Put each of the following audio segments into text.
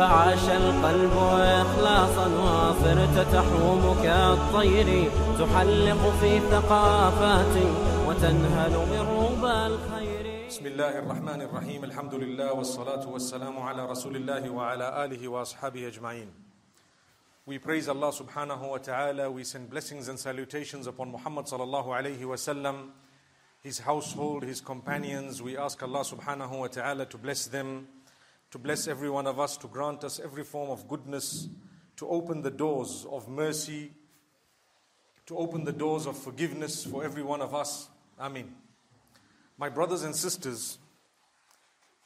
فعاش القلب إخلاصا وصرت تحوم كالطير تحلق في ثقافات وتنهل من ربى الخير بسم الله الرحمن الرحيم الحمد لله والصلاة والسلام على رسول الله وعلى آله وأصحابه أجمعين We praise Allah subhanahu wa ta'ala. We send blessings and salutations upon Muhammad sallallahu alayhi wa sallam, his household, his companions. We ask Allah subhanahu wa ta'ala to bless them, to bless every one of us, to grant us every form of goodness, to open the doors of mercy, to open the doors of forgiveness for every one of us. Ameen. My brothers and sisters,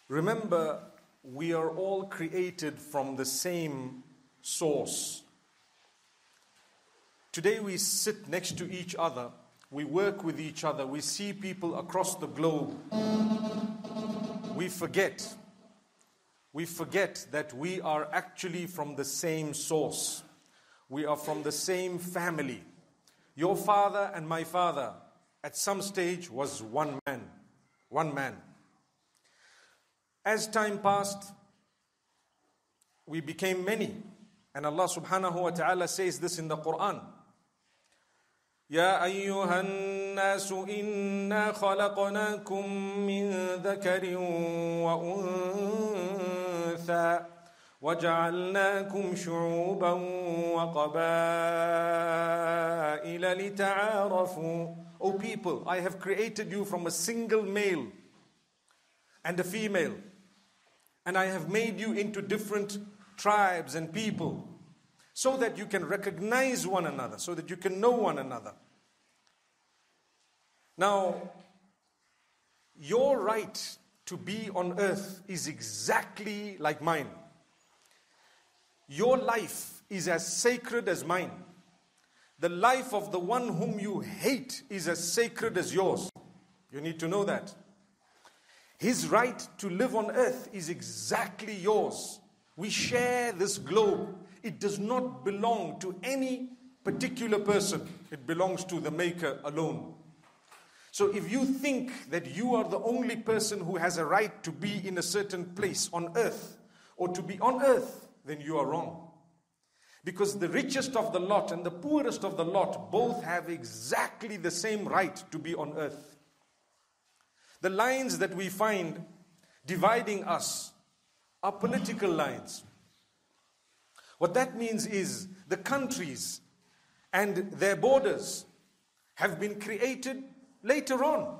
remember we are all created from the same source. Today we sit next to each other, we work with each other, we see people across the globe. We forget, we forget that we are actually from the same source. We are from the same family. Your father and my father at some stage was one man, one man. As time passed, we became many. And Allah subhanahu wa ta'ala says this in the Quran. يا أيها الناس إنا خلقناكم من ذكر وأنثى وجعلناكم شعوبا وقبائل لتعارفوا O people, I have created you from a single male and a female and I have made you into different tribes and people so that you can recognize one another, so that you can know one another. Now, your right to be on earth is exactly like mine. Your life is as sacred as mine. The life of the one whom you hate is as sacred as yours. You need to know that. His right to live on earth is exactly yours. We share this globe. It does not belong to any particular person, it belongs to the Maker alone. So if you think that you are the only person who has a right to be in a certain place on earth or to be on earth, then you are wrong. Because the richest of the lot and the poorest of the lot both have exactly the same right to be on earth. The lines that we find dividing us are political lines. What that means is the countries and their borders have been created later on.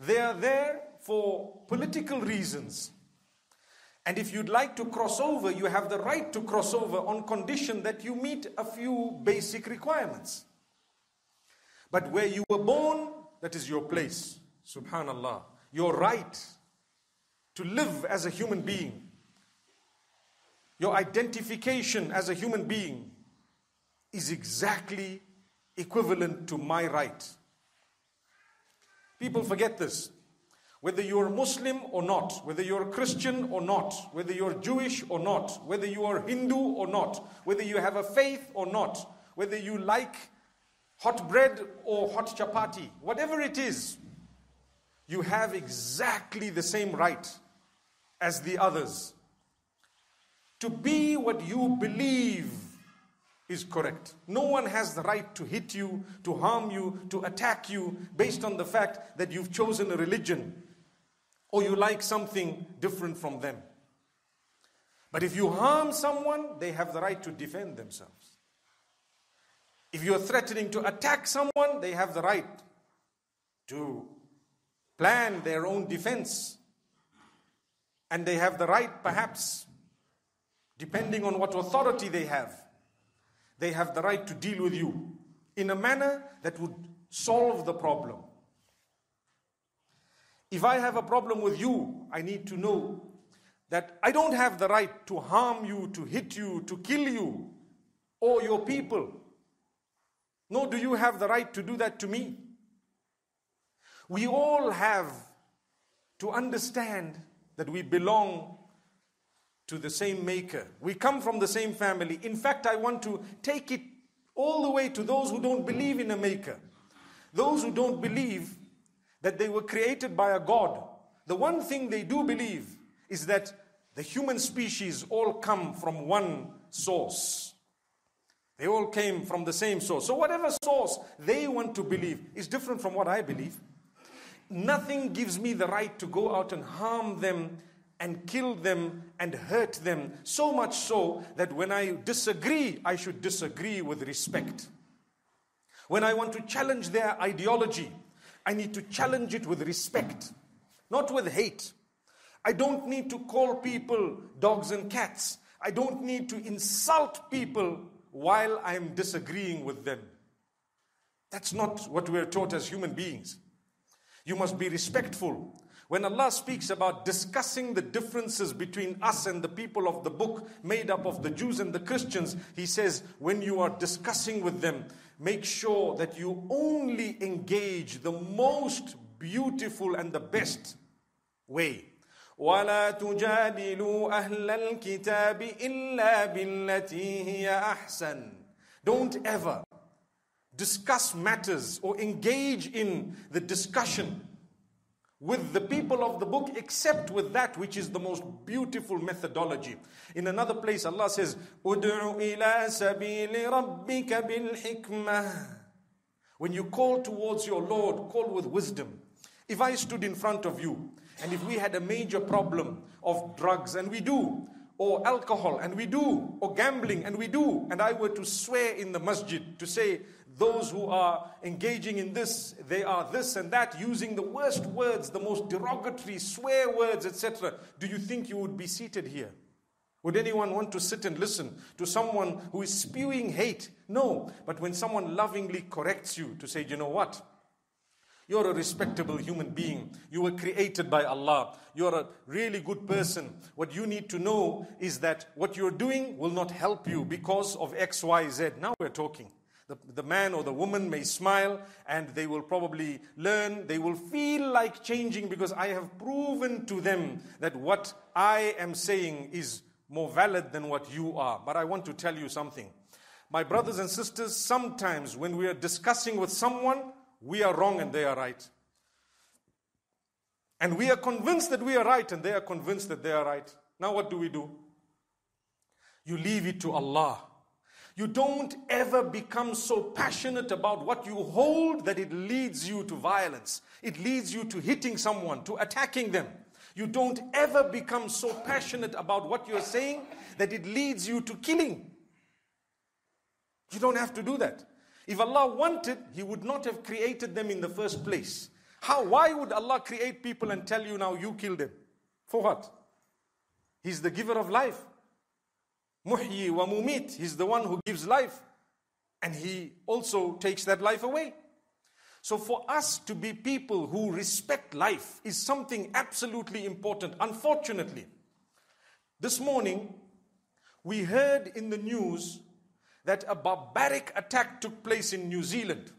They are there for political reasons. And if you'd like to cross over, you have the right to cross over on condition that you meet a few basic requirements. But where you were born, that is your place. Subhanallah. Your right to live as a human being, your identification as a human being is exactly equivalent to my right. People forget this. Whether you're Muslim or not, whether you're Christian or not, whether you're Jewish or not, whether you are Hindu or not, whether you have a faith or not, whether you like hot bread or hot chapati, whatever it is, you have exactly the same right as the others. To be what you believe is correct. No one has the right to hit you, to harm you, to attack you based on the fact that you've chosen a religion or you like something different from them. But if you harm someone, they have the right to defend themselves. If you're threatening to attack someone, they have the right to plan their own defense. And they have the right, perhaps, depending on what authority they have, they have the right to deal with you in a manner that would solve the problem. If I have a problem with you, I need to know that I don't have the right to harm you, to hit you, to kill you, or your people. Nor do you have the right to do that to me. We all have to understand that we belong to the same maker. We come from the same family. In fact, I want to take it all the way to those who don't believe in a maker. Those who don't believe that they were created by a God. The one thing they do believe is that the human species all come from one source. They all came from the same source. So, whatever source they want to believe is different from what I believe. Nothing gives me the right to go out and harm them and kill them and hurt them, so much so that when I disagree, I should disagree with respect. When I want to challenge their ideology, I need to challenge it with respect, not with hate. I don't need to call people dogs and cats. I don't need to insult people while I'm disagreeing with them. That's not what we're taught as human beings. You must be respectful. When Allah speaks about discussing the differences between us and the people of the book made up of the Jews and the Christians, He says, when you are discussing with them, make sure that you only engage the most beautiful and the best way. ولا تجادلوا أهل الكتاب إلا بالتي هي أحسن Don't ever discuss matters or engage in the discussion with the people of the book except with that which is the most beautiful methodology. In another place, Allah says, Udu'u ila sabili rabbika bil hikmah. When you call towards your Lord, call with wisdom. If I stood in front of you and if we had a major problem of drugs, and we do, or alcohol, and we do, or gambling, and we do, and I were to swear in the masjid to say, those who are engaging in this, they are this and that, using the worst words, the most derogatory swear words, etc. Do you think you would be seated here? Would anyone want to sit and listen to someone who is spewing hate? No. But when someone lovingly corrects you to say, you know what? You're a respectable human being. You were created by Allah. You're a really good person. What you need to know is that what you're doing will not help you because of X, Y, Z. Now we're talking. The, the man or the woman may smile and they will probably learn. They will feel like changing because I have proven to them that what I am saying is more valid than what you are. But I want to tell you something. My brothers and sisters, sometimes when we are discussing with someone, we are wrong and they are right. And we are convinced that we are right and they are convinced that they are right. Now, what do we do? You leave it to Allah. You don't ever become so passionate about what you hold that it leads you to violence. It leads you to hitting someone, to attacking them. You don't ever become so passionate about what you're saying that it leads you to killing. You don't have to do that. If Allah wanted, He would not have created them in the first place. How? Why would Allah create people and tell you now you kill them? For what? He's the giver of life. Muhyi wa mumit. He's the one who gives life. And He also takes that life away. So, for us to be people who respect life is something absolutely important. Unfortunately, this morning we heard in the news that a barbaric attack took place in New Zealand.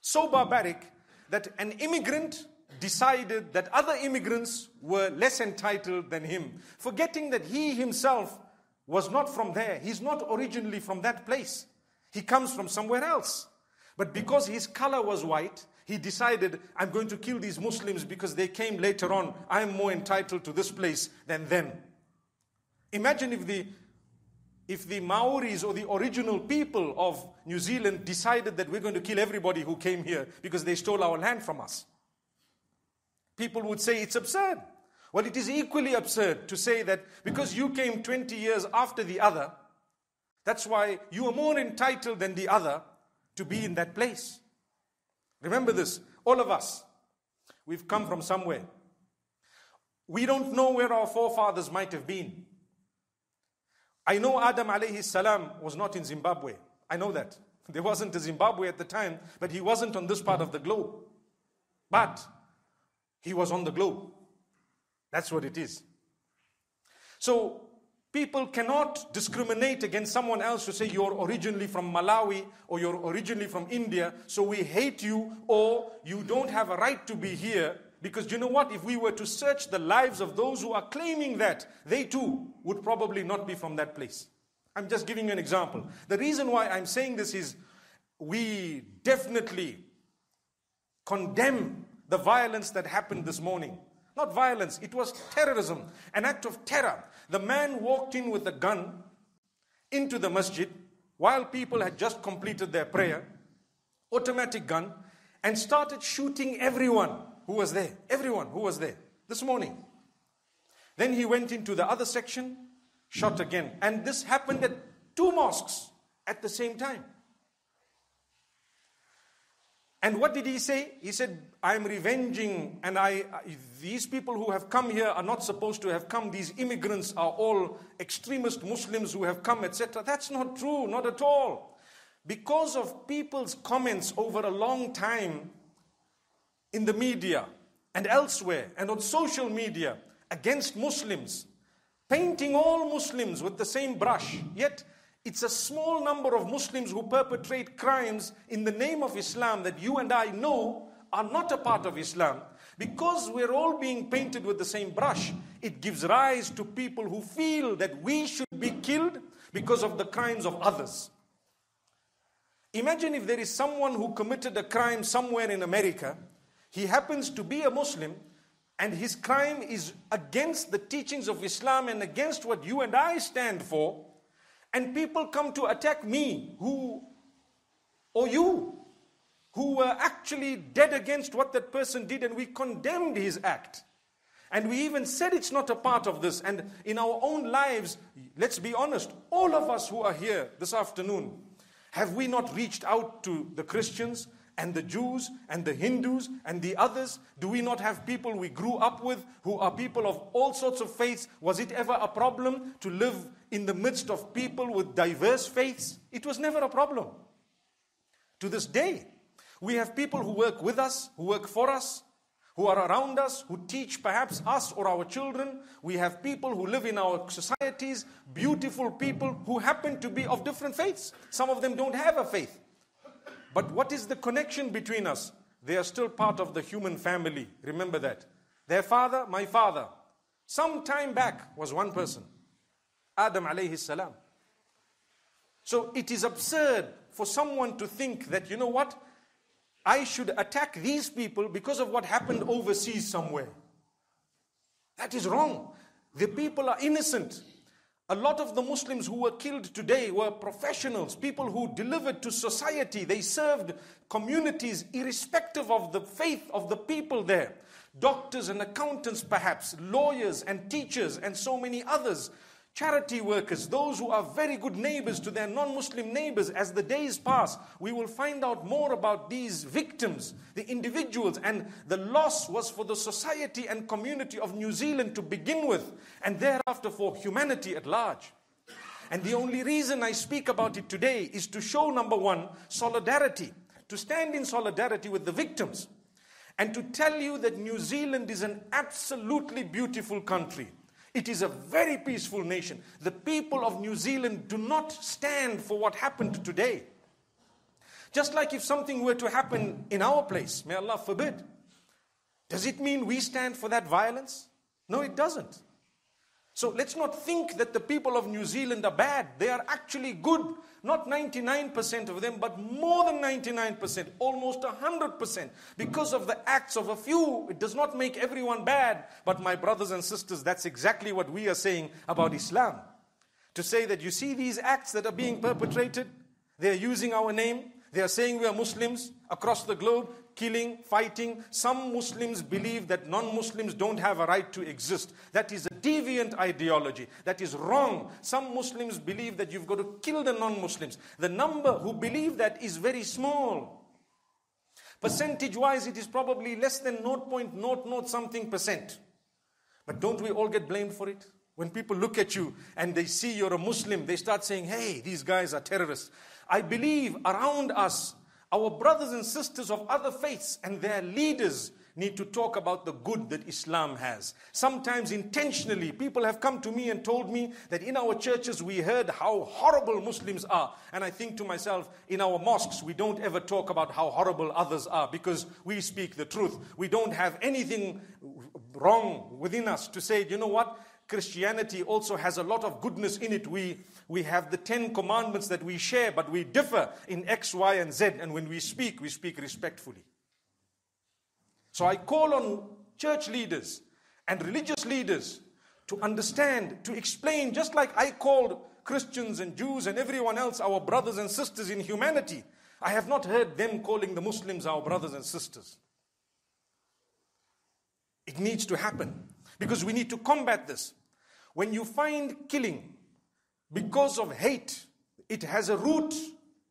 So barbaric that an immigrant decided that other immigrants were less entitled than him, forgetting that he himself was not from there. He's not originally from that place. He comes from somewhere else. But because his color was white, he decided, I'm going to kill these Muslims because they came later on. I'm more entitled to this place than them. Imagine if the if the Maoris or the original people of New Zealand decided that we're going to kill everybody who came here because they stole our land from us. People would say it's absurd. Well, it is equally absurd to say that because you came 20 years after the other, that's why you are more entitled than the other to be in that place. Remember this, all of us, we've come from somewhere. We don't know where our forefathers might have been. I know Adam alayhi salam was not in Zimbabwe. I know that. There wasn't a Zimbabwe at the time, but he wasn't on this part of the globe. But he was on the globe. That's what it is. So people cannot discriminate against someone else to say you're originally from Malawi or you're originally from India, so we hate you or you don't have a right to be here because you know what? If we were to search the lives of those who are claiming that, they too would probably not be from that place. I'm just giving you an example. The reason why I'm saying this is we definitely condemn the violence that happened this morning. Not violence, it was terrorism, an act of terror. The man walked in with a gun into the masjid while people had just completed their prayer, automatic gun, and started shooting everyone who was there. Everyone who was there this morning. Then he went into the other section, shot again. And this happened at two mosques at the same time. And what did he say? He said, I'm revenging, and I, these people who have come here are not supposed to have come. These immigrants are all extremist Muslims who have come, etc. That's not true, not at all. Because of people's comments over a long time in the media and elsewhere and on social media against Muslims, painting all Muslims with the same brush, yet it's a small number of Muslims who perpetrate crimes in the name of Islam that you and I know are not a part of Islam. Because we're all being painted with the same brush, it gives rise to people who feel that we should be killed because of the crimes of others. Imagine if there is someone who committed a crime somewhere in America, he happens to be a Muslim, and his crime is against the teachings of Islam and against what you and I stand for and people come to attack me who or you who were actually dead against what that person did and we condemned his act and we even said it's not a part of this and in our own lives let's be honest all of us who are here this afternoon have we not reached out to the christians and the Jews and the Hindus and the others? Do we not have people we grew up with who are people of all sorts of faiths? Was it ever a problem to live in the midst of people with diverse faiths? It was never a problem. To this day, we have people who work with us, who work for us, who are around us, who teach perhaps us or our children. We have people who live in our societies, beautiful people who happen to be of different faiths. Some of them don't have a faith. But what is the connection between us? They are still part of the human family. Remember that. Their father, my father, some time back was one person. Adam alayhi salam. So it is absurd for someone to think that, you know what? I should attack these people because of what happened overseas somewhere. That is wrong. The people are innocent. A lot of the Muslims who were killed today were professionals, people who delivered to society. They served communities irrespective of the faith of the people there. Doctors and accountants, perhaps, lawyers and teachers, and so many others charity workers, those who are very good neighbors to their non Muslim neighbors, as the days pass, we will find out more about these victims, the individuals, and the loss was for the society and community of New Zealand to begin with, and thereafter for humanity at large. And the only reason I speak about it today is to show, number one, solidarity, to stand in solidarity with the victims, and to tell you that New Zealand is an absolutely beautiful country. It is a very peaceful nation. The people of New Zealand do not stand for what happened today. Just like if something were to happen in our place, may Allah forbid, does it mean we stand for that violence? No, it doesn't. So let's not think that the people of New Zealand are bad. They are actually good. Not 99% of them, but more than 99%, almost 100%. Because of the acts of a few, it does not make everyone bad. But my brothers and sisters, that's exactly what we are saying about Islam. To say that you see these acts that are being perpetrated, they are using our name, they are saying we are Muslims across the globe, killing, fighting. Some Muslims believe that non Muslims don't have a right to exist. That is a deviant ideology. That is wrong. Some Muslims believe that you've got to kill the non Muslims. The number who believe that is very small. Percentage wise, it is probably less than 0.00 something percent. But don't we all get blamed for it? When people look at you and they see you're a Muslim, they start saying, hey, these guys are terrorists. I believe around us, our brothers and sisters of other faiths and their leaders need to talk about the good that Islam has. Sometimes intentionally, people have come to me and told me that in our churches we heard how horrible Muslims are. And I think to myself, in our mosques, we don't ever talk about how horrible others are because we speak the truth. We don't have anything wrong within us to say, you know what? Christianity also has a lot of goodness in it. We, we have the Ten Commandments that we share, but we differ in X, Y, and Z. And when we speak, we speak respectfully. So I call on church leaders and religious leaders to understand, to explain, just like I called Christians and Jews and everyone else our brothers and sisters in humanity. I have not heard them calling the Muslims our brothers and sisters. It needs to happen because we need to combat this. When you find killing because of hate, it has a root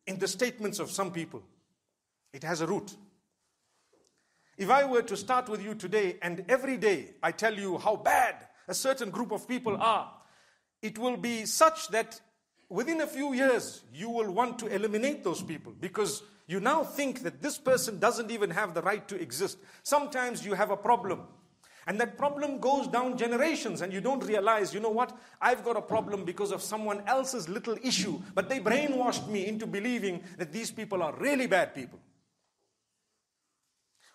in the statements of some people. It has a root. If I were to start with you today and every day I tell you how bad a certain group of people are, it will be such that within a few years you will want to eliminate those people because you now think that this person doesn't even have the right to exist. Sometimes you have a problem. And that problem goes down generations, and you don't realize, you know what? I've got a problem because of someone else's little issue, but they brainwashed me into believing that these people are really bad people.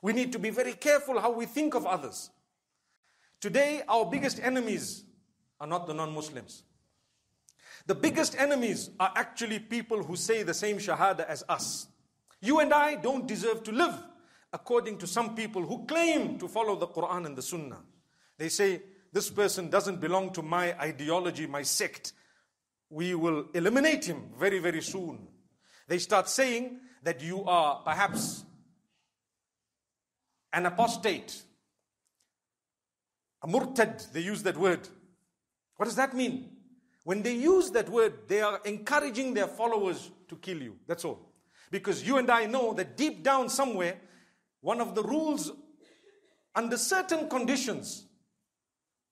We need to be very careful how we think of others. Today, our biggest enemies are not the non Muslims. The biggest enemies are actually people who say the same Shahada as us. You and I don't deserve to live according to some people who claim to follow the Quran and the Sunnah. They say, This person doesn't belong to my ideology, my sect. We will eliminate him very, very soon. They start saying that you are perhaps an apostate, a murtad, they use that word. What does that mean? When they use that word, they are encouraging their followers to kill you. That's all. Because you and I know that deep down somewhere, one of the rules under certain conditions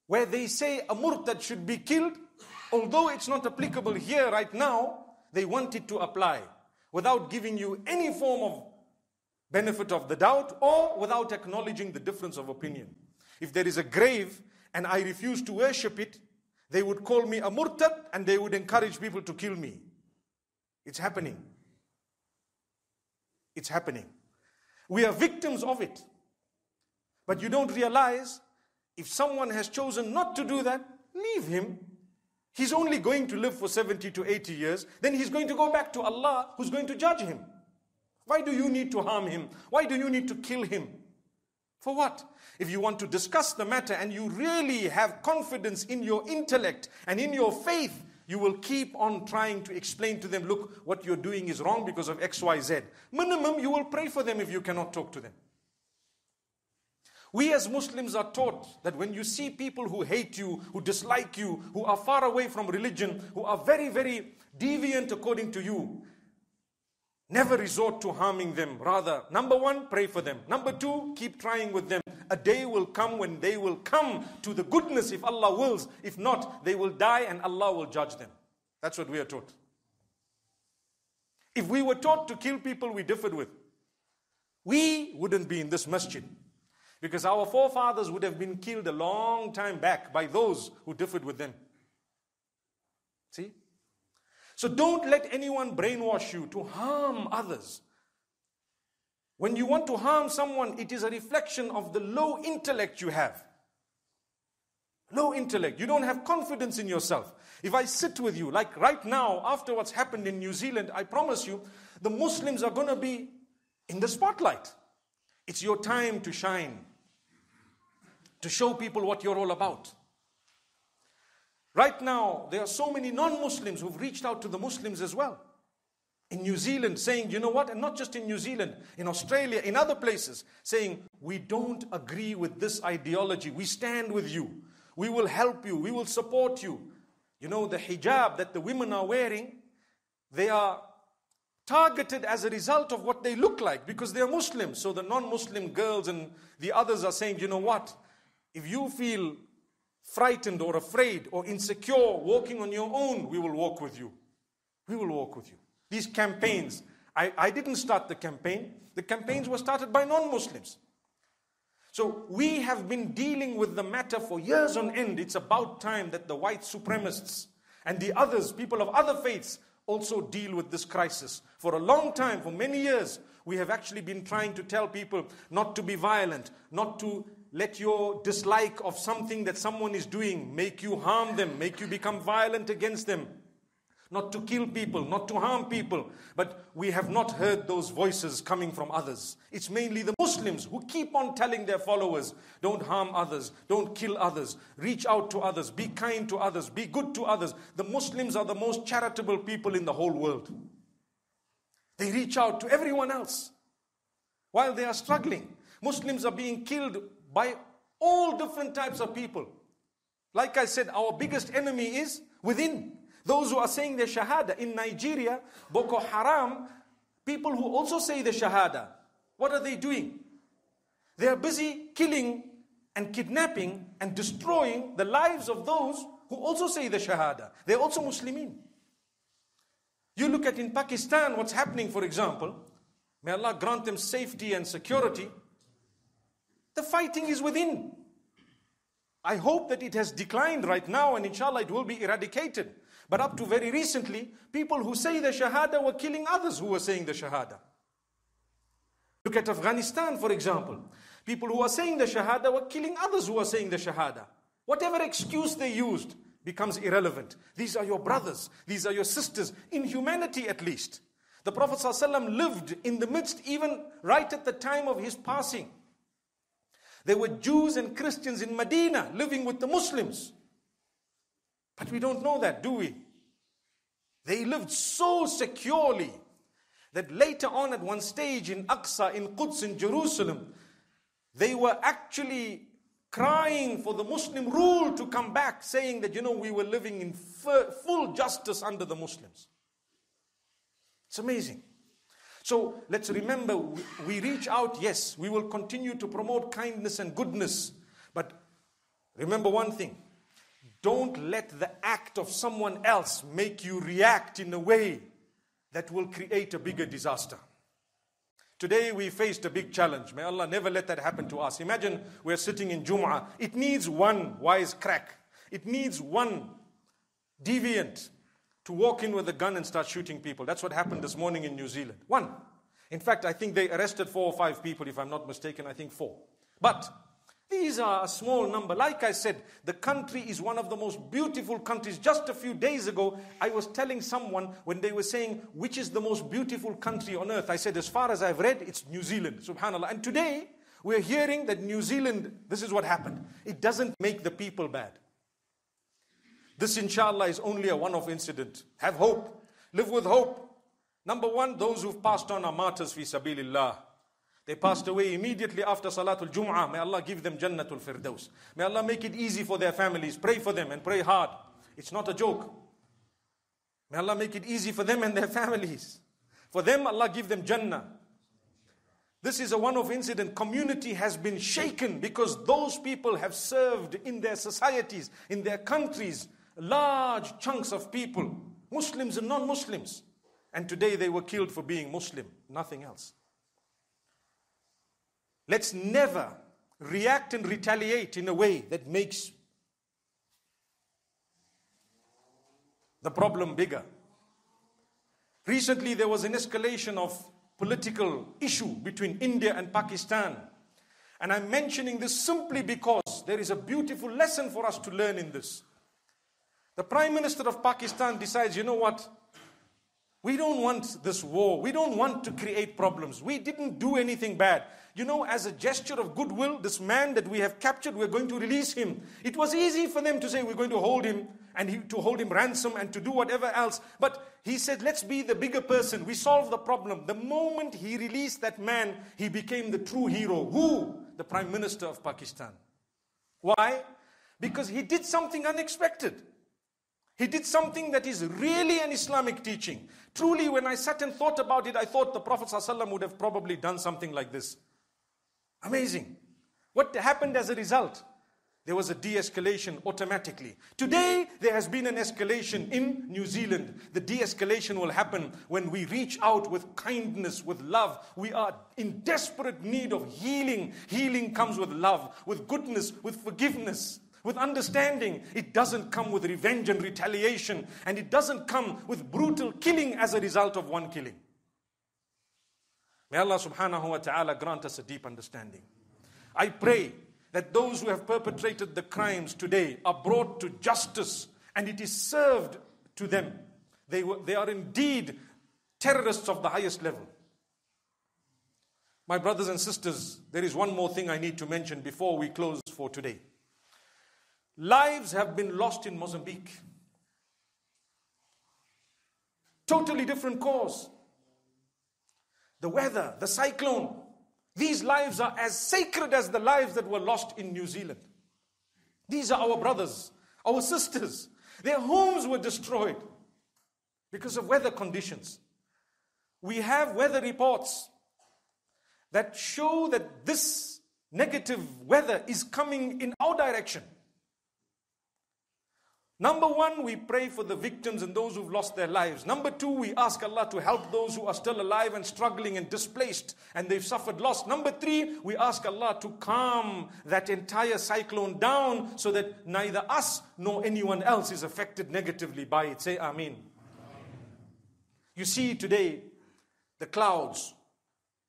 where they say a murtad should be killed, although it's not applicable here right now, they want it to apply without giving you any form of benefit of the doubt or without acknowledging the difference of opinion. If there is a grave and I refuse to worship it, they would call me a murtad and they would encourage people to kill me. It's happening. It's happening. We are victims of it. But you don't realize if someone has chosen not to do that, leave him. He's only going to live for 70 to 80 years. Then he's going to go back to Allah who's going to judge him. Why do you need to harm him? Why do you need to kill him? For what? If you want to discuss the matter and you really have confidence in your intellect and in your faith, you will keep on trying to explain to them, look, what you're doing is wrong because of X, Y, Z. Minimum, you will pray for them if you cannot talk to them. We as Muslims are taught that when you see people who hate you, who dislike you, who are far away from religion, who are very, very deviant according to you, Never resort to harming them. Rather, number one, pray for them. Number two, keep trying with them. A day will come when they will come to the goodness if Allah wills. If not, they will die and Allah will judge them. That's what we are taught. If we were taught to kill people we differed with, we wouldn't be in this masjid. Because our forefathers would have been killed a long time back by those who differed with them. See? So don't let anyone brainwash you to harm others. When you want to harm someone, it is a reflection of the low intellect you have. Low intellect. You don't have confidence in yourself. If I sit with you, like right now, after what's happened in New Zealand, I promise you, the Muslims are going to be in the spotlight. It's your time to shine, to show people what you're all about. Right now, there are so many non Muslims who've reached out to the Muslims as well. In New Zealand, saying, you know what, and not just in New Zealand, in Australia, in other places, saying, we don't agree with this ideology. We stand with you. We will help you. We will support you. You know, the hijab that the women are wearing, they are targeted as a result of what they look like because they are Muslims. So the non Muslim girls and the others are saying, you know what? If you feel frightened or afraid or insecure, walking on your own, we will walk with you. We will walk with you. These campaigns, I, I didn't start the campaign. The campaigns were started by non Muslims. So we have been dealing with the matter for years on end. It's about time that the white supremacists and the others, people of other faiths, also deal with this crisis. For a long time, for many years, we have actually been trying to tell people not to be violent, not to let your dislike of something that someone is doing make you harm them, make you become violent against them. Not to kill people, not to harm people. But we have not heard those voices coming from others. It's mainly the Muslims who keep on telling their followers don't harm others, don't kill others, reach out to others, be kind to others, be good to others. The Muslims are the most charitable people in the whole world. They reach out to everyone else while they are struggling. Muslims are being killed by all different types of people. Like I said, our biggest enemy is within. Those who are saying the Shahada in Nigeria, Boko Haram, people who also say the Shahada, what are they doing? They are busy killing and kidnapping and destroying the lives of those who also say the Shahada. They're also Muslimin. You look at in Pakistan what's happening, for example. May Allah grant them safety and security. The fighting is within. I hope that it has declined right now and inshallah it will be eradicated. But up to very recently, people who say the Shahada were killing others who were saying the Shahada. Look at Afghanistan, for example. People who are saying the Shahada were killing others who are saying the Shahada. Whatever excuse they used becomes irrelevant. These are your brothers, these are your sisters, in humanity at least. The Prophet ﷺ lived in the midst, even right at the time of his passing. There were Jews and Christians in Medina living with the Muslims. But we don't know that, do we? They lived so securely that later on, at one stage in Aqsa, in Quds, in Jerusalem, they were actually crying for the Muslim rule to come back, saying that, you know, we were living in full justice under the Muslims. It's amazing. So let's remember we reach out, yes, we will continue to promote kindness and goodness. But remember one thing don't let the act of someone else make you react in a way that will create a bigger disaster. Today we faced a big challenge. May Allah never let that happen to us. Imagine we're sitting in Jum'ah. It needs one wise crack. It needs one deviant to walk in with a gun and start shooting people. That's what happened this morning in New Zealand. One. In fact, I think they arrested four or five people, if I'm not mistaken. I think four. But these are a small number. Like I said, the country is one of the most beautiful countries. Just a few days ago, I was telling someone when they were saying, which is the most beautiful country on earth? I said, as far as I've read, it's New Zealand. Subhanallah. And today, we're hearing that New Zealand, this is what happened. It doesn't make the people bad. This, inshallah, is only a one off incident. Have hope. Live with hope. Number one, those who've passed on are martyrs fi sabilillah. They passed away immediately after Salatul Jum'ah. May Allah give them Jannatul Firdaus. May Allah make it easy for their families. Pray for them and pray hard. It's not a joke. May Allah make it easy for them and their families. For them, Allah give them Jannah. This is a one off incident. Community has been shaken because those people have served in their societies, in their countries, large chunks of people, Muslims and non Muslims. And today they were killed for being Muslim, nothing else. Let's never react and retaliate in a way that makes the problem bigger. Recently, there was an escalation of political issue between India and Pakistan. And I'm mentioning this simply because there is a beautiful lesson for us to learn in this. The Prime Minister of Pakistan decides, you know what? We don't want this war. We don't want to create problems. We didn't do anything bad. You know, as a gesture of goodwill, this man that we have captured, we're going to release him. It was easy for them to say, we're going to hold him and he, to hold him ransom and to do whatever else. But he said, let's be the bigger person. We solve the problem. The moment he released that man, he became the true hero. Who? The Prime Minister of Pakistan. Why? Because he did something unexpected. He did something that is really an Islamic teaching. Truly, when I sat and thought about it, I thought the Prophet ﷺ would have probably done something like this. Amazing. What happened as a result? There was a de escalation automatically. Today, there has been an escalation in New Zealand. The de escalation will happen when we reach out with kindness, with love. We are in desperate need of healing. Healing comes with love, with goodness, with forgiveness with understanding. It doesn't come with revenge and retaliation, and it doesn't come with brutal killing as a result of one killing. May Allah subhanahu wa ta'ala grant us a deep understanding. I pray that those who have perpetrated the crimes today are brought to justice and it is served to them. They, were, they are indeed terrorists of the highest level. My brothers and sisters, there is one more thing I need to mention before we close for today. Lives have been lost in Mozambique. Totally different cause. The weather, the cyclone. These lives are as sacred as the lives that were lost in New Zealand. These are our brothers, our sisters. Their homes were destroyed because of weather conditions. We have weather reports that show that this negative weather is coming in our direction. Number one, we pray for the victims and those who've lost their lives. Number two, we ask Allah to help those who are still alive and struggling and displaced and they've suffered loss. Number three, we ask Allah to calm that entire cyclone down so that neither us nor anyone else is affected negatively by it. Say Ameen. You see today, the clouds.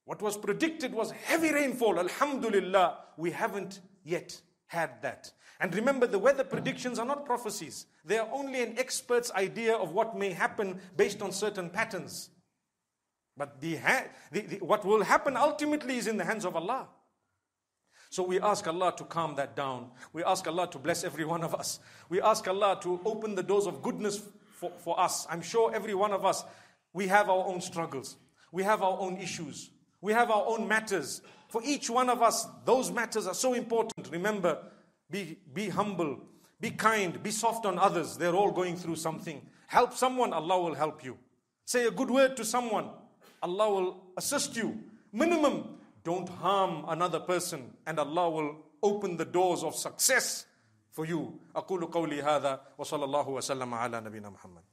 What was predicted was heavy rainfall. Alhamdulillah, we haven't yet had that. And remember, the weather predictions are not prophecies. They are only an expert's idea of what may happen based on certain patterns. But the, the, the, what will happen ultimately is in the hands of Allah. So we ask Allah to calm that down. We ask Allah to bless every one of us. We ask Allah to open the doors of goodness for, for us. I'm sure every one of us, we have our own struggles. We have our own issues. We have our own matters. For each one of us, those matters are so important. Remember, be, be humble, be kind, be soft on others. They're all going through something. Help someone, Allah will help you. Say a good word to someone, Allah will assist you. Minimum, don't harm another person, and Allah will open the doors of success for you. أقول قولي هذا وصلى الله وسلم على نبينا محمد